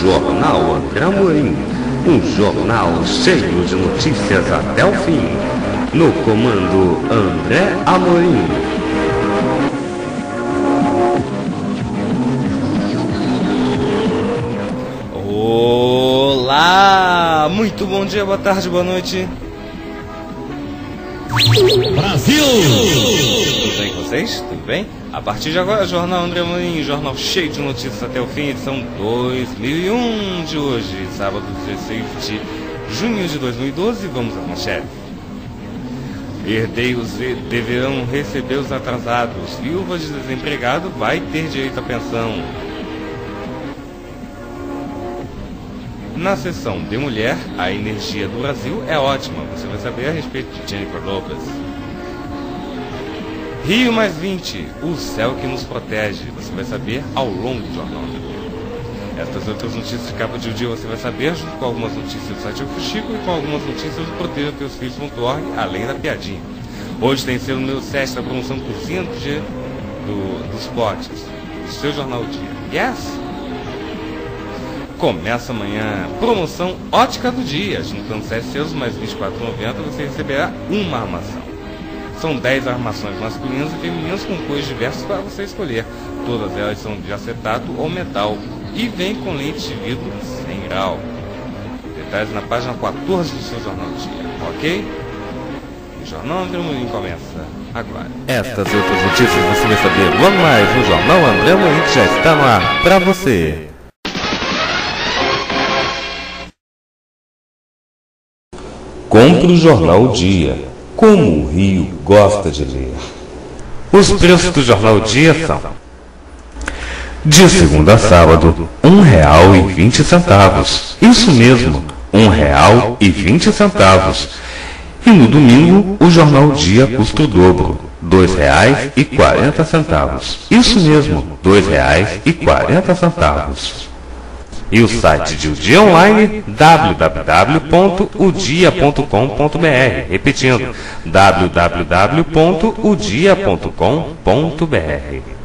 Jornal André Amorim, um jornal cheio de notícias até o fim. No comando André Amorim. Olá! Muito bom dia, boa tarde, boa noite. Brasil! Vocês? Tudo bem? A partir de agora, Jornal André Maninho, jornal cheio de notícias até o fim, edição 2001 de hoje, sábado 16 de junho de 2012. Vamos à manchete. Herdeiros deverão receber os atrasados. Viúva de desempregado vai ter direito à pensão. Na seção de mulher, a energia do Brasil é ótima. Você vai saber a respeito de Jennifer Lopez. Rio mais 20, o céu que nos protege. Você vai saber ao longo do jornal. Estas outras notícias de capa de um dia você vai saber, junto com algumas notícias do site Eu Chico e com algumas notícias do Proteja Teus Filhos.org, além da piadinha. Hoje tem selo número 7 da promoção por 100 de, do, dos potes do seu jornal dia. Yes? Começa amanhã. Promoção Ótica do Dia. Juntando 7 selos mais R$ 24,90 você receberá uma armação. São 10 armações masculinas e femininas com cores diversas para você escolher. Todas elas são de acetato ou metal e vem com lente de vidro sem grau. Detalhes na página 14 do seu Jornal do Dia, ok? O Jornal André Morim começa agora. Estas e outras notícias você vai saber logo mais no Jornal André que já está no ar para você. Compre o Jornal Dia, como o Rio gosta de ler. Os preços do Jornal Dia são de segunda a sábado, vinte centavos. Isso mesmo, um real e vinte centavos. No domingo, o Jornal Dia custa o dobro, quarenta centavos. Isso mesmo, dois reais e o site de O Dia Online, www.udia.com.br. Repetindo, www.udia.com.br.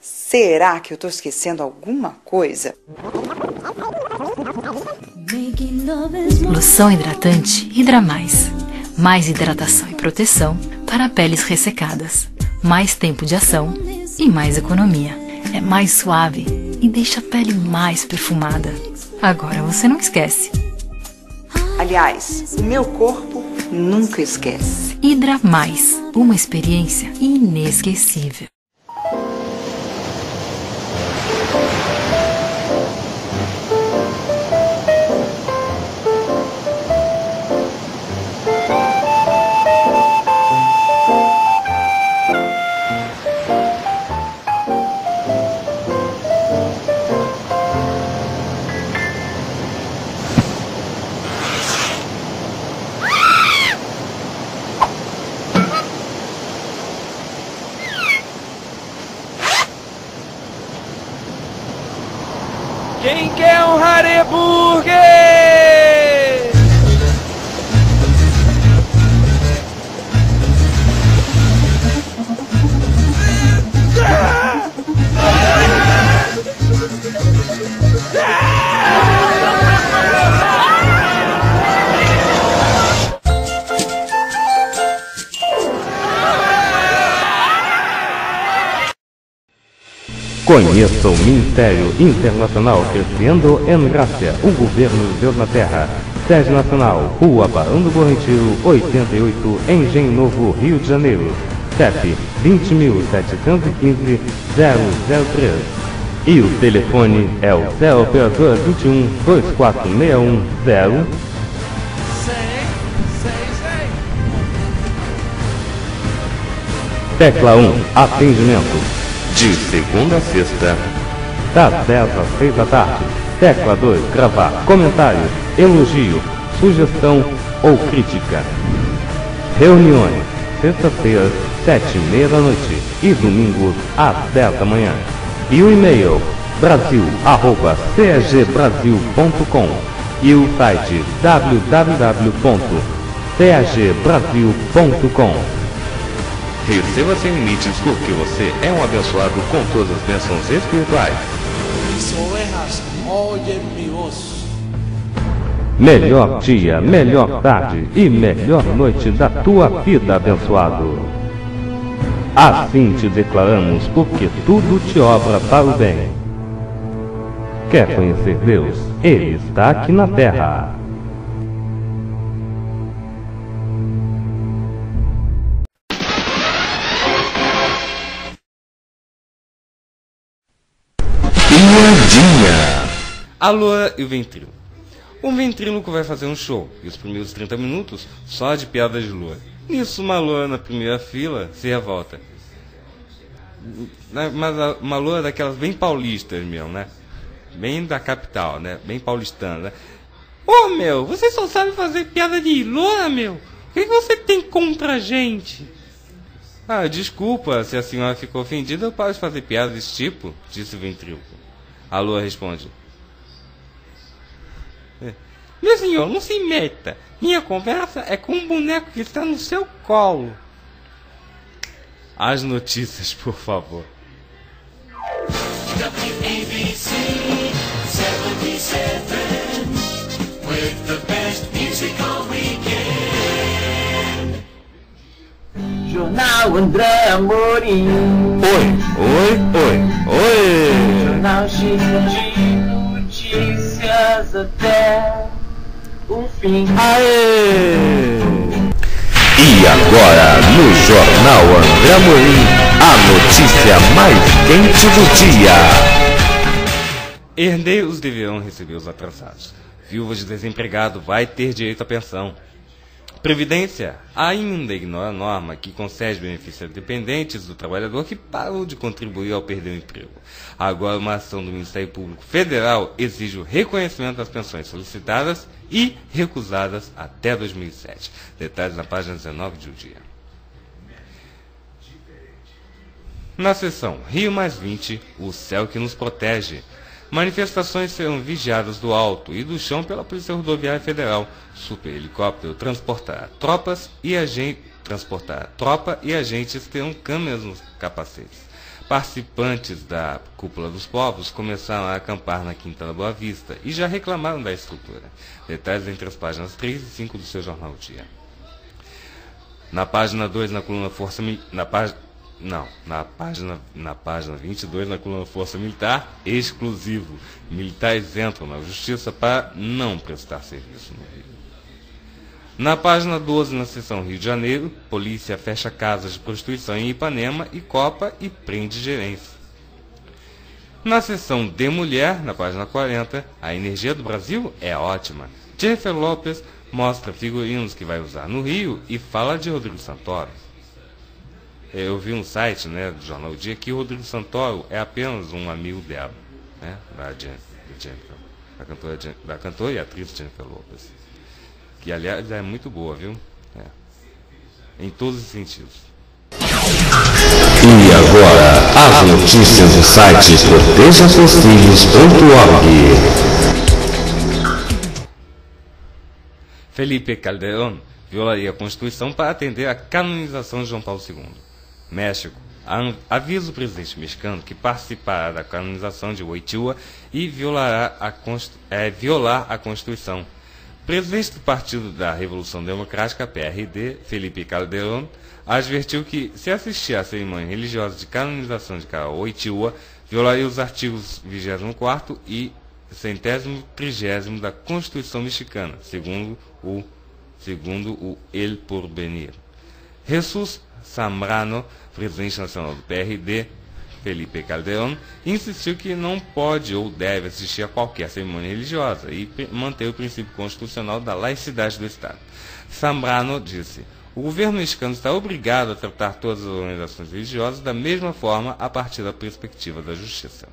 Será que eu estou esquecendo alguma coisa? Loção hidratante Hidra Mais. Mais hidratação e proteção para peles ressecadas. Mais tempo de ação e mais economia. É mais suave e deixa a pele mais perfumada. Agora você não esquece. Aliás, o meu corpo nunca esquece. Hidra Mais. Uma experiência inesquecível. Conheça o Ministério Internacional Crescendo em Graça, o governo de Deus na Terra. Sede Nacional, Rua Barão do Bom Retiro, 88, Engenho Novo, Rio de Janeiro. CEP 20.715-003. E o telefone é o Operador 21 2461 0 Tecla 1 Atendimento de segunda a sexta, das 10 às 6 da tarde. Tecla 2, gravar, comentário, elogio, sugestão ou crítica. Reuniões, sexta-feira, sete e meia da noite e domingos às 10 da manhã. E o e-mail brasil@cagbrasil.com e o site www.cagbrasil.com. Receba sem limites porque você é um abençoado com todas as bênçãos espirituais. Melhor dia, melhor tarde e melhor noite da tua vida, abençoado. Assim te declaramos, porque tudo te obra para o bem. Quer conhecer Deus? Ele está aqui na terra. Piadinha. A Lua e o Ventrilo. Um ventríloco vai fazer um show, e os primeiros 30 minutos só de piadas de lua. Nisso, uma lua na primeira fila se revolta. Mas uma lua daquelas bem paulistas mesmo, né? Bem da capital, né? Bem paulistana, né? Ô meu, você só sabe fazer piada de lua, meu? O que, que você tem contra a gente? Ah, desculpa se a senhora ficou ofendida, eu de fazer piada desse tipo, disse o ventríloco. A lua responde. Meu senhor, não se meta. Minha conversa é com um boneco que está no seu colo. As notícias, por favor. Jornal André Amorim. Oi, oi, oi, oi. Jornal de notícias até o fim. Aê! E agora, no Jornal André Amorim, a notícia mais quente do dia. Herdeiros deverão receber os atrasados. Viúva de desempregado vai ter direito à pensão. Previdência ainda ignora a norma que concede benefícios a dependentes do trabalhador que parou de contribuir ao perder o emprego. Agora, uma ação do Ministério Público Federal exige o reconhecimento das pensões solicitadas e recusadas até 2007. Detalhes na página 19 de O Dia. Na seção Rio mais 20, o céu que nos protege. Manifestações serão vigiadas do alto e do chão pela Polícia Rodoviária Federal. Super helicóptero transportará tropas e agentes tropa e agentes terão câmeras nos capacetes. Participantes da Cúpula dos Povos começaram a acampar na Quinta da Boa Vista e já reclamaram da estrutura. Detalhes entre as páginas 3 e 5 do seu jornal Dia. Na página 2, na coluna Força Militar. Não, na página, na página 22, na coluna Força Militar, exclusivo. Militares entram na justiça para não prestar serviço no Rio. Na página 12, na seção Rio de Janeiro, polícia fecha casas de prostituição em Ipanema e Copa e prende gerência. Na seção de mulher, na página 40, a energia do Brasil é ótima. Jennifer Lopes mostra figurinos que vai usar no Rio e fala de Rodrigo Santoro. Eu vi um site né, do Jornal Dia que o Rodrigo Santoro é apenas um amigo dela, né, da Jen- da Jennifer, da cantora, da cantora e atriz Jennifer Lopez. Que, aliás, é muito boa, viu? É. Em todos os sentidos. E agora, as notícias do site protejasseusfilhos.org. Felipe Calderón violaria a Constituição para atender à canonização de João Paulo II. México avisa o presidente mexicano que participará da canonização de Wojtyła e violará a eh, violar a Constituição. Presidente do Partido da Revolução Democrática, PRD, Felipe Calderón, advertiu que, se assistir à cerimônia religiosa de canonização de Wojtyła, violaria os artigos 24 e centésimo trigésimo da Constituição mexicana, segundo o, segundo o El Porvenir. Jesus Zambrano, presidente nacional do PRD, Felipe Calderón, insistiu que não pode ou deve assistir a qualquer cerimônia religiosa e manter o princípio constitucional da laicidade do Estado. Zambrano disse: O governo mexicano está obrigado a tratar todas as organizações religiosas da mesma forma a partir da perspectiva da justiça.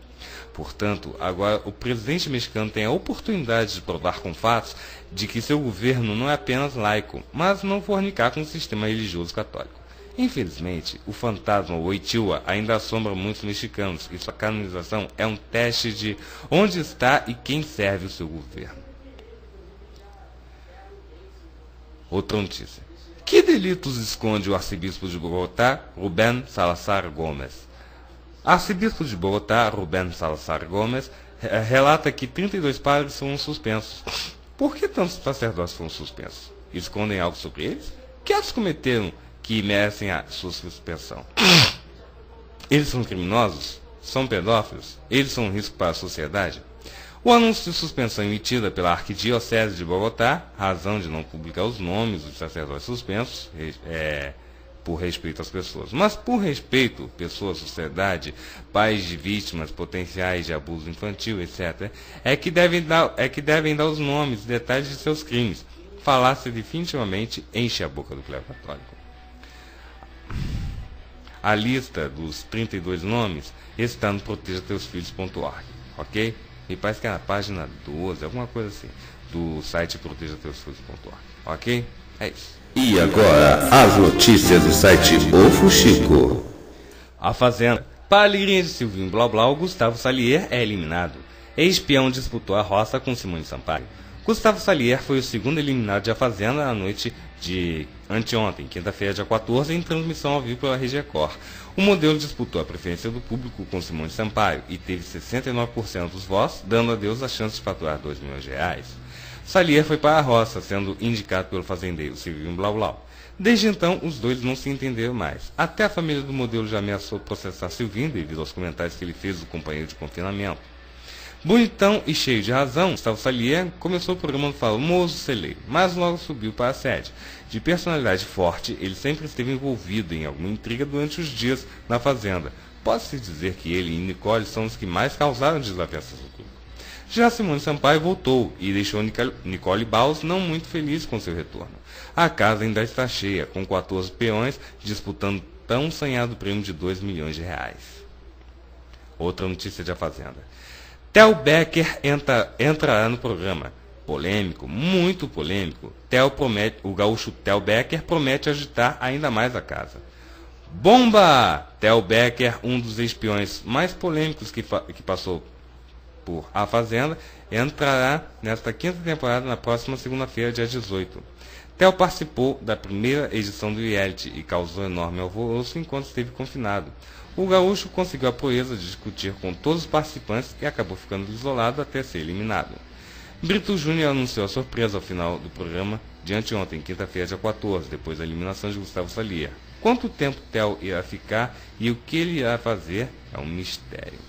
Portanto, agora o presidente mexicano tem a oportunidade de provar com fatos de que seu governo não é apenas laico, mas não fornicar com o sistema religioso católico. Infelizmente, o fantasma Oitua ainda assombra muitos mexicanos e sua canonização é um teste de onde está e quem serve o seu governo. Outra notícia. Que delitos esconde o arcebispo de Bogotá, Rubén Salazar Gomes? Arcebispo de Bogotá, Rubén Salazar Gomes, relata que 32 padres são suspensos. Por que tantos sacerdotes foram suspensos? Escondem algo sobre eles? Que atos cometeram que merecem a sua suspensão? Eles são criminosos? São pedófilos? Eles são um risco para a sociedade? O anúncio de suspensão emitida pela Arquidiocese de Bogotá, razão de não publicar os nomes dos sacerdotes suspensos, é, por respeito às pessoas, mas por respeito, pessoas, sociedade, pais de vítimas potenciais de abuso infantil, etc., é que devem dar, é que devem dar os nomes e detalhes de seus crimes. Falar-se definitivamente enche a boca do clero católico. A lista dos 32 nomes está no protejateusfilhos.org, ok? Me parece que é na página 12, alguma coisa assim, do site protejateusfilhos.org, ok? É isso. E agora, as notícias do site O Fuxico. A Fazenda. Para a alegria de Silvinho Blau Blau, Gustavo Salier é eliminado. Ex-peão disputou a roça com Simone Sampaio. Gustavo Salier foi o segundo eliminado de A Fazenda na noite de anteontem, quinta-feira, dia 14, em transmissão ao vivo pela Regecor. O modelo disputou a preferência do público com Simone Sampaio e teve 69% dos votos, dando a Deus a chance de faturar 2 milhões de reais. Salier foi para a roça, sendo indicado pelo fazendeiro Silvio Blau Blau. Desde então, os dois não se entenderam mais. Até a família do modelo já ameaçou processar Silvinho devido aos comentários que ele fez do companheiro de confinamento. Bonitão e cheio de razão, Gustavo Salier começou o programa no famoso celeiro, mas logo subiu para a sede. De personalidade forte, ele sempre esteve envolvido em alguma intriga durante os dias na fazenda. Pode-se dizer que ele e Nicole são os que mais causaram desavenças no grupo. Já Simone Sampaio voltou e deixou Nicole Baus não muito feliz com seu retorno. A casa ainda está cheia, com 14 peões disputando tão sonhado prêmio de 2 milhões de reais. Outra notícia de A Fazenda. Tel Becker entra, entrará no programa. Polêmico, muito polêmico. Tel promete, o gaúcho Tel Becker promete agitar ainda mais a casa. Bomba! Tel Becker, um dos espiões mais polêmicos que, que passou por A Fazenda, entrará nesta quinta temporada na próxima segunda-feira, dia 18. Theo participou da primeira edição do reality e causou enorme alvoroço enquanto esteve confinado. O gaúcho conseguiu a proeza de discutir com todos os participantes e acabou ficando isolado até ser eliminado. Brito Júnior anunciou a surpresa ao final do programa de anteontem, quinta-feira, dia 14, depois da eliminação de Gustavo Salia. Quanto tempo Theo irá ficar e o que ele irá fazer é um mistério.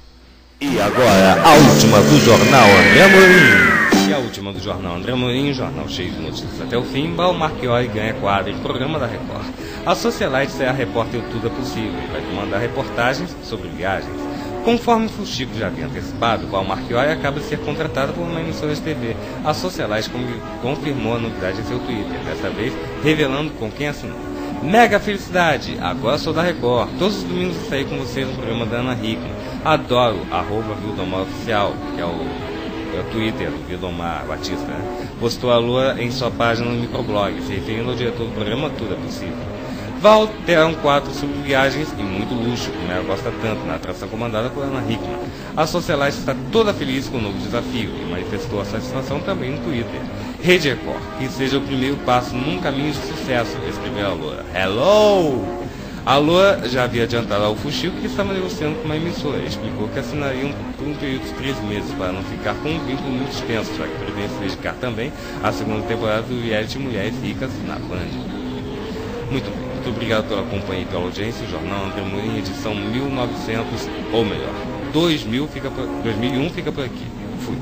E agora, a última do jornal André Morim. E a última do jornal André Morim, jornal cheio de notícias até o fim, Bal Marchiori ganha quadro em programa da Record. A Socialite será repórter Tudo é Possível e vai comandar reportagens sobre viagens. Conforme Fuxico já havia antecipado, Val Marchiori acaba de ser contratado por uma emissora de TV. A Socialite confirmou a novidade em seu Twitter, desta vez revelando com quem assinou. Mega felicidade! Agora sou da Record. Todos os domingos eu sair com vocês no programa da Ana Hickman. Adoro, arroba Vildomar Oficial, que é o, é o Twitter do Vildomar Batista. Né? Postou a lua em sua página no microblog, se referindo ao diretor do programa Tudo é Possível. Val terá um quadro sobre viagens e muito luxo, que Mel gosta tanto, na atração comandada por Ana Hickman. A Socialite está toda feliz com o novo desafio e manifestou a satisfação também no Twitter. Rede Record, que seja o primeiro passo num caminho de sucesso, escreveu a Loura. Hello! A Lua já havia adiantado ao Fuxico que estava negociando com uma emissora. Explicou que assinariam por um período de três meses para não ficar com um vínculo muito extenso, já que pretende se dedicar também à segunda temporada do reality Mulheres Ricas na Band. Muito bem, muito obrigado pela companhia e pela audiência. O Jornal André Mourinho, edição 1900, ou melhor, 2000 fica por, 2001 fica por aqui. Fui.